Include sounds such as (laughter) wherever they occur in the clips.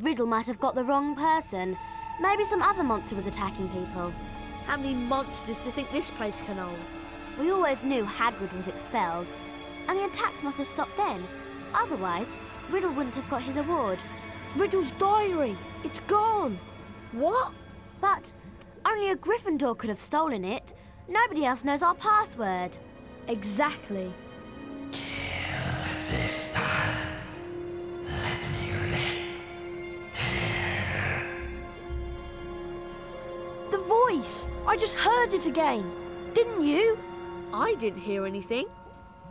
Riddle might have got the wrong person. Maybe some other monster was attacking people. How many monsters do you think this place can hold? We always knew Hagrid was expelled, and the attacks must have stopped then. Otherwise, Riddle wouldn't have got his award. Riddle's diary! It's gone! What? But only a Gryffindor could have stolen it. Nobody else knows our password. Exactly. I just heard it again. Didn't you? I didn't hear anything.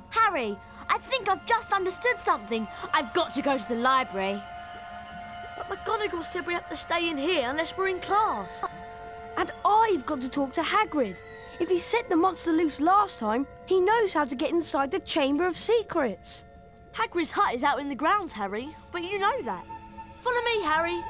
Harry, I think I've just understood something. I've got to go to the library. But McGonagall said we have to stay in here unless we're in class. And I've got to talk to Hagrid. If he set the monster loose last time, he knows how to get inside the Chamber of Secrets. Hagrid's hut is out in the grounds, Harry, but you know that. Follow me, Harry.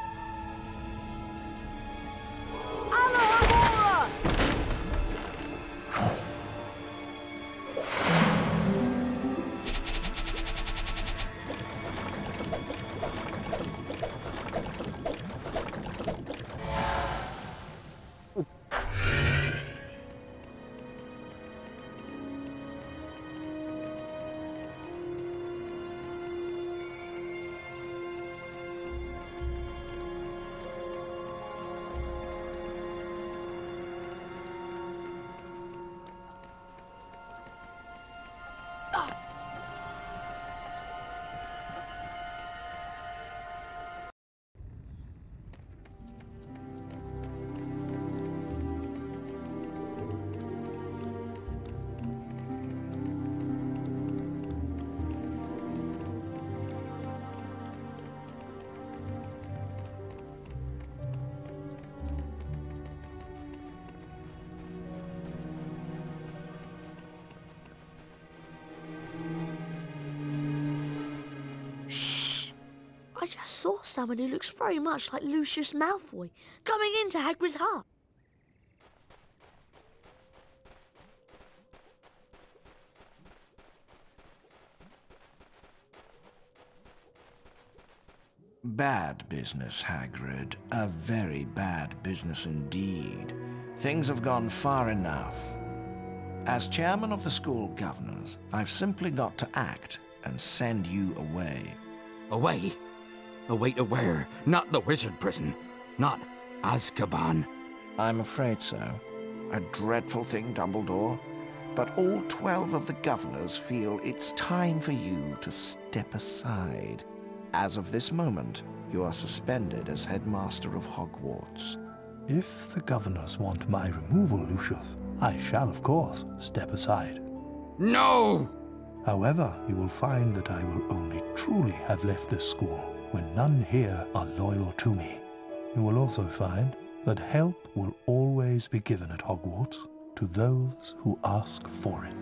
Someone who looks very much like Lucius Malfoy coming into Hagrid's hut. Bad business, Hagrid. A very bad business indeed. Things have gone far enough. As chairman of the school governors, I've simply got to act and send you away. Away? Away to where? Not the wizard prison. Not Azkaban. I'm afraid so. A dreadful thing, Dumbledore. But all twelve of the governors feel it's time for you to step aside. As of this moment, you are suspended as headmaster of Hogwarts. If the governors want my removal, Lucius, I shall, of course, step aside. No! However, you will find that I will only truly have left this school when none here are loyal to me. You will also find that help will always be given at Hogwarts to those who ask for it.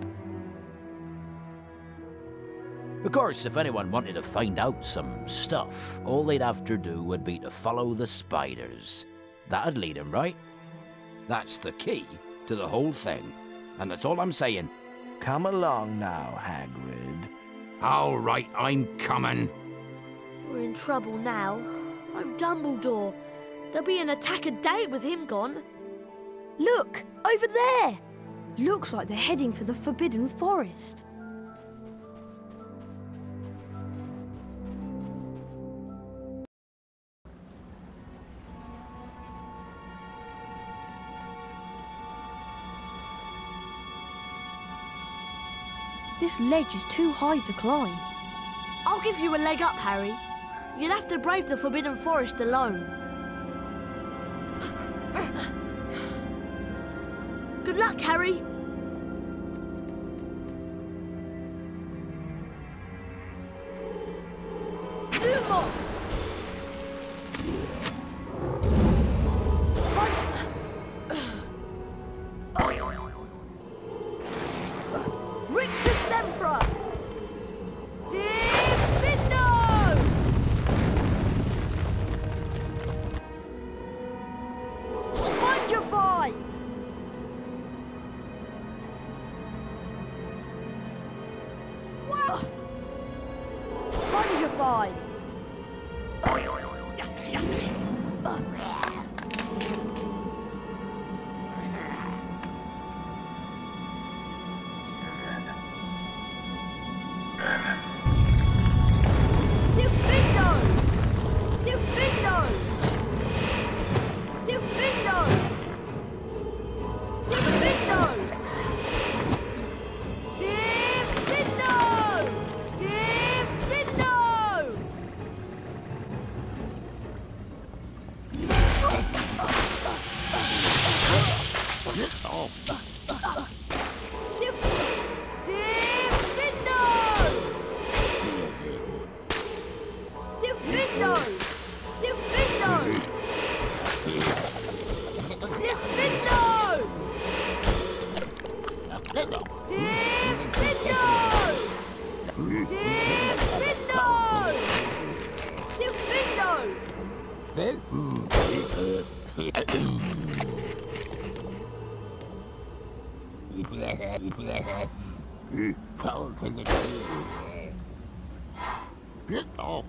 Of course, if anyone wanted to find out some stuff, all they'd have to do would be to follow the spiders. That'd lead them, right. That's the key to the whole thing. And that's all I'm saying. Come along now, Hagrid. All right, I'm coming. We're in trouble now. Oh, Dumbledore. There'll be an attack a day with him gone. Look, over there. Looks like they're heading for the Forbidden Forest. This ledge is too high to climb. I'll give you a leg up, Harry. You'll have to brave the Forbidden Forest alone. Good luck, Harry. Rictusempra! Oh.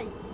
Bye.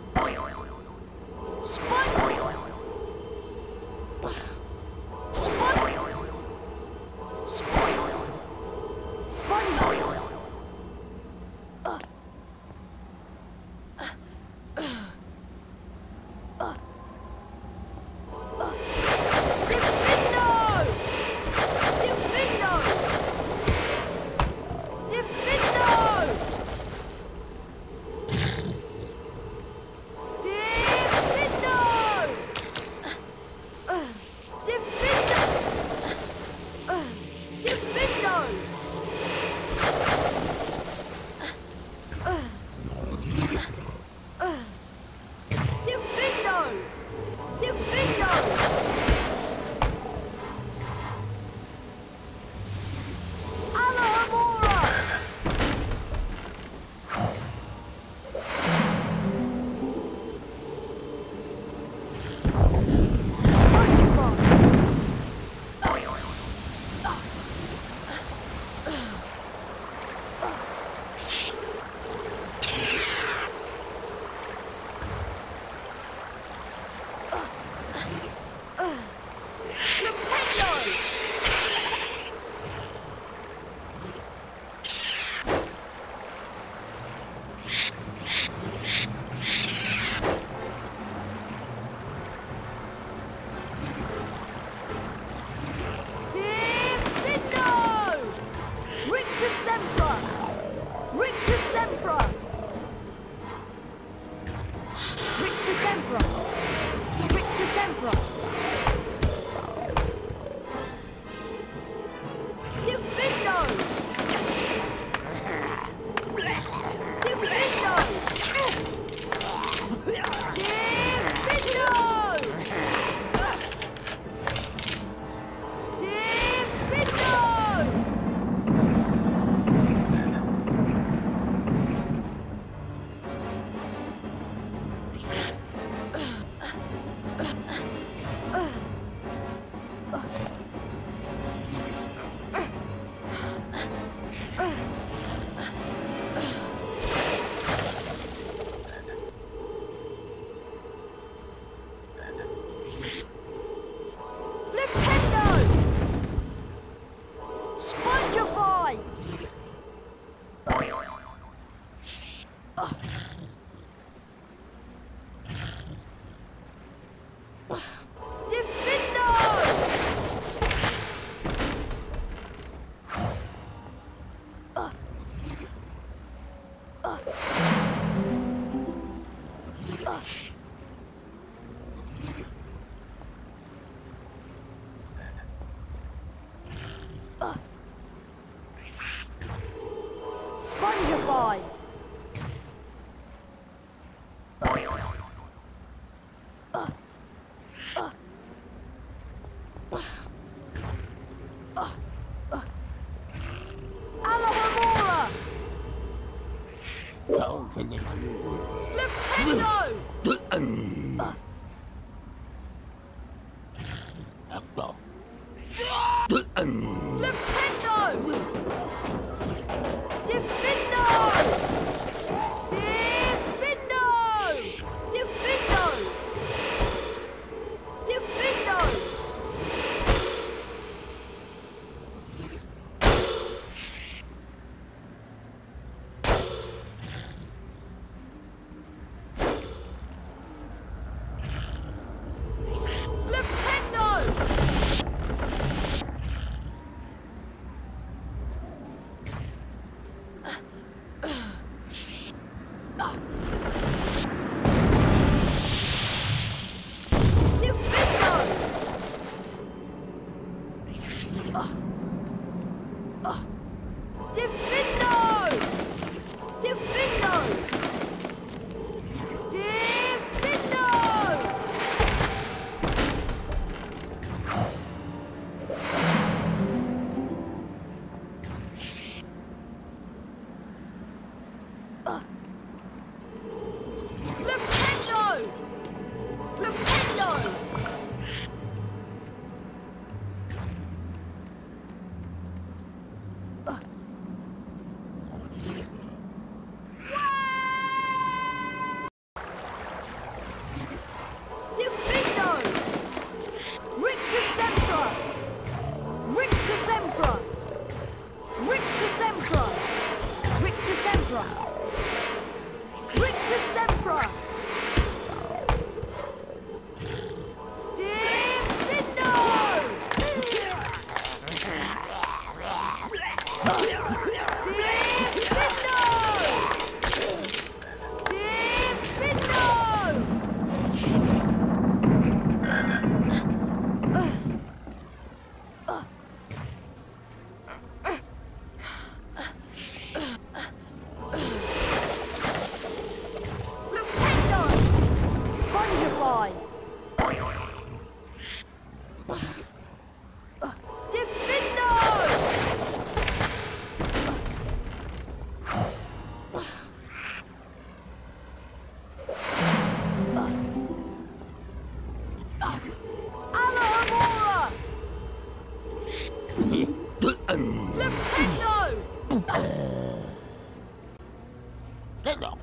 now.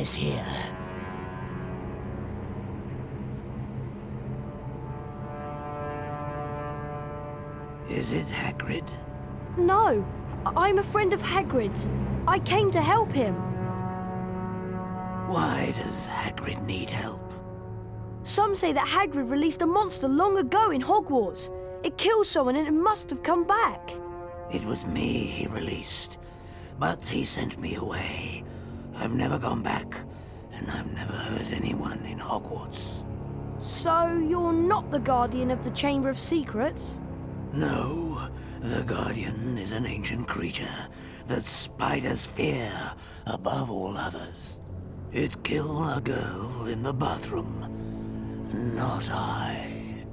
Is here. Is it Hagrid? No, I- I'm a friend of Hagrid's. I came to help him. Why does Hagrid need help? Some say that Hagrid released a monster long ago in Hogwarts. It killed someone and it must have come back. It was me he released, but he sent me away. I've never gone back, and I've never heard anyone in Hogwarts. So you're not the guardian of the Chamber of Secrets? No, the Guardian is an ancient creature that spiders fear above all others. It killed a girl in the bathroom, not I.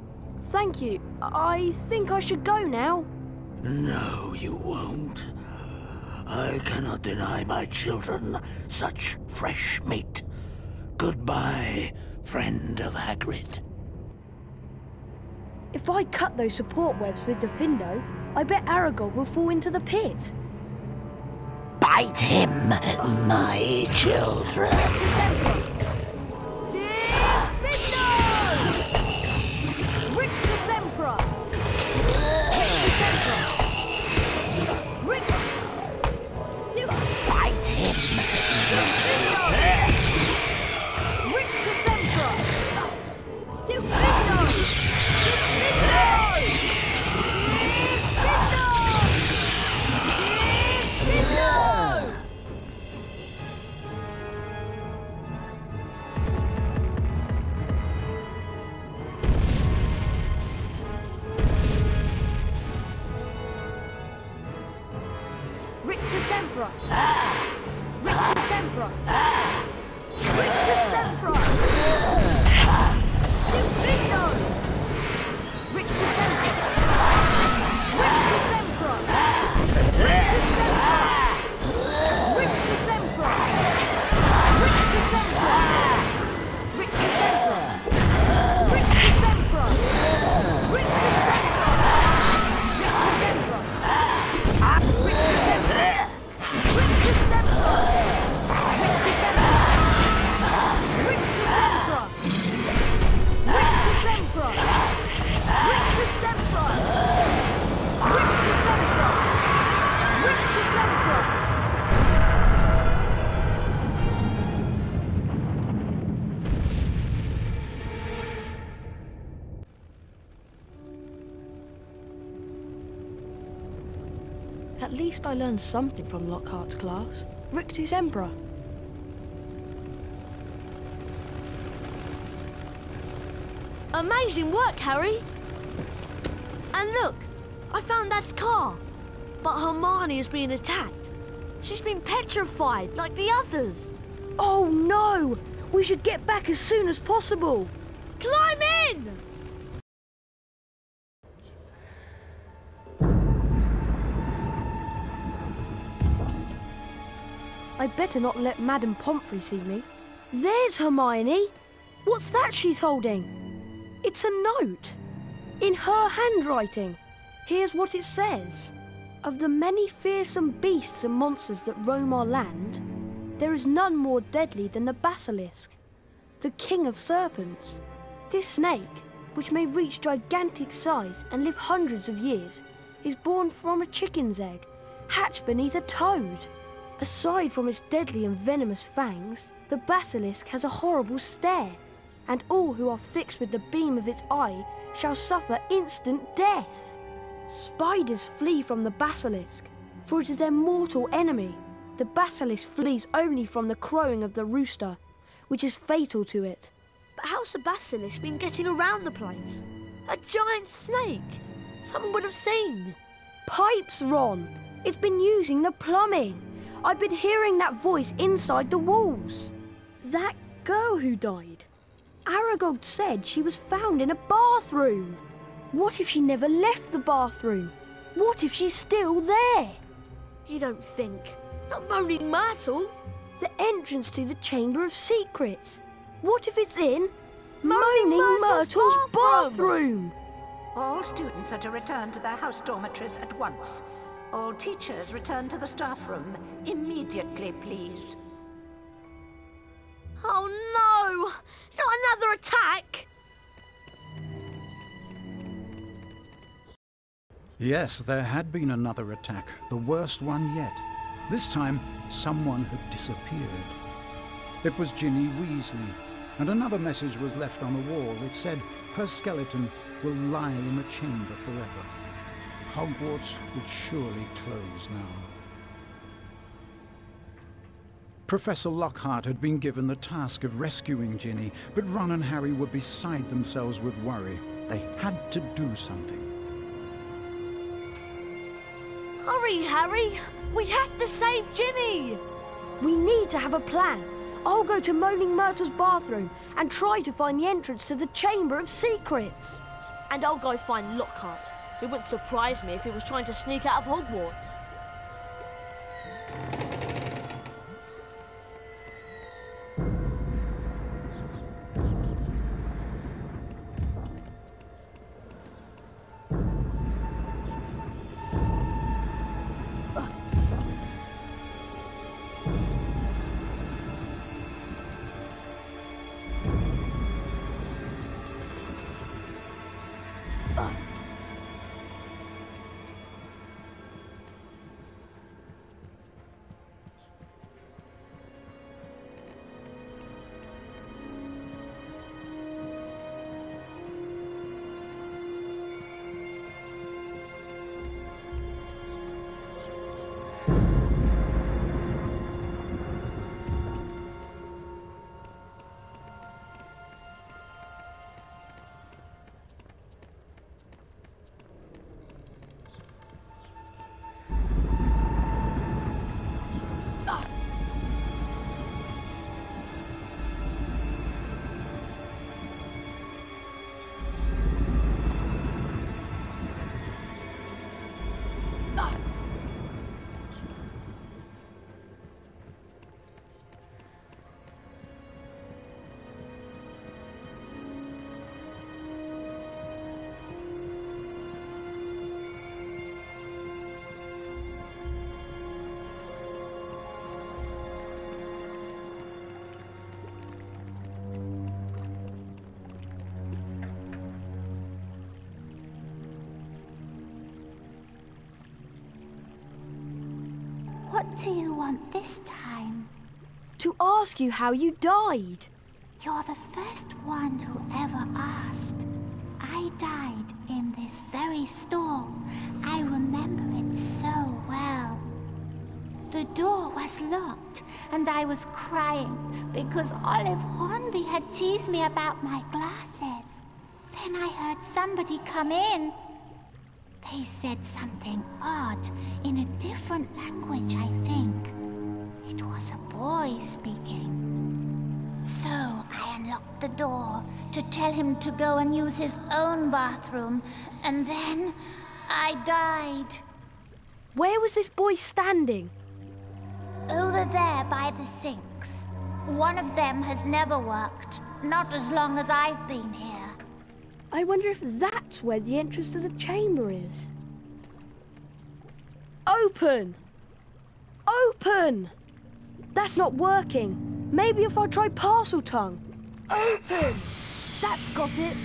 Thank you. I think I should go now. No, you won't. I cannot deny my children such fresh meat. Goodbye, friend of Hagrid. If I cut those support webs with Diffindo, I bet Aragog will fall into the pit. Bite him, my children. Rictus to Rictus Whip Rictus Sunfrog! At least I learned something from Lockhart's class. Rictusempra. Amazing work, Harry! And look, I found Dad's car. But Hermione is being attacked. She's been petrified like the others. Oh no! We should get back as soon as possible. Climb in! I'd better not let Madame Pomfrey see me. There's Hermione. What's that she's holding? It's a note. In her handwriting. Here's what it says. Of the many fearsome beasts and monsters that roam our land, there is none more deadly than the basilisk, the king of serpents. This snake, which may reach gigantic size and live hundreds of years, is born from a chicken's egg, hatched beneath a toad. Aside from its deadly and venomous fangs, the basilisk has a horrible stare, and all who are fixed with the beam of its eye shall suffer instant death. Spiders flee from the basilisk, for it is their mortal enemy. The basilisk flees only from the crowing of the rooster, which is fatal to it. But how's the basilisk been getting around the place? A giant snake! Someone would have seen. Pipes, Ron! It's been using the plumbing. I've been hearing that voice inside the walls. That girl who died. Aragog said she was found in a bathroom. What if she never left the bathroom? What if she's still there? You don't think? Not Moaning Myrtle? The entrance to the Chamber of Secrets. What if it's in Moaning Moaning Myrtle's Myrtle's bathroom? bathroom? All students are to return to their house dormitories at once. All teachers return to the staff room immediately, please. Oh, attack? Yes, there had been another attack, the worst one yet. This time, someone had disappeared. It was Ginny Weasley, and another message was left on a wall. It said, her skeleton will lie in the chamber forever. Hogwarts would surely close now. Professor Lockhart had been given the task of rescuing Ginny, but Ron and Harry were beside themselves with worry. They had to do something. Hurry, Harry! We have to save Ginny! We need to have a plan. I'll go to Moaning Myrtle's bathroom and try to find the entrance to the Chamber of Secrets. And I'll go find Lockhart. It wouldn't surprise me if he was trying to sneak out of Hogwarts. What do you want this time? To ask you how you died. You're the first one who ever asked. I died in this very store. I remember it so well. The door was locked, and I was crying because Olive Hornby had teased me about my glasses. Then I heard somebody come in. They said something odd in a different language, I think. It was a boy speaking. So I unlocked the door to tell him to go and use his own bathroom, and then I died. Where was this boy standing? Over there by the sinks. One of them has never worked, not as long as I've been here. I wonder if that's where the entrance to the chamber is. Open! Open! That's not working. Maybe if I try Parseltongue. Open! That's got it.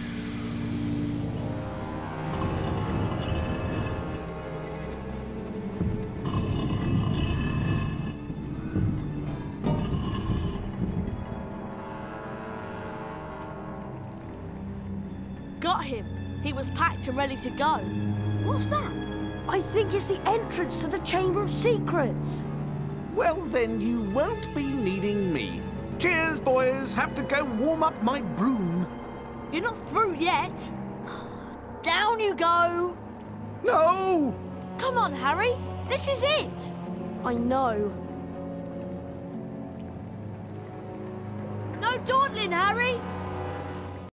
Packed and ready to go. What's that? I think it's the entrance to the Chamber of Secrets. Well, then you won't be needing me. Cheers, boys. Have to go warm up my broom. You're not through yet. (sighs) Down you go. No! Come on, Harry. This is it. I know. No dawdling, Harry.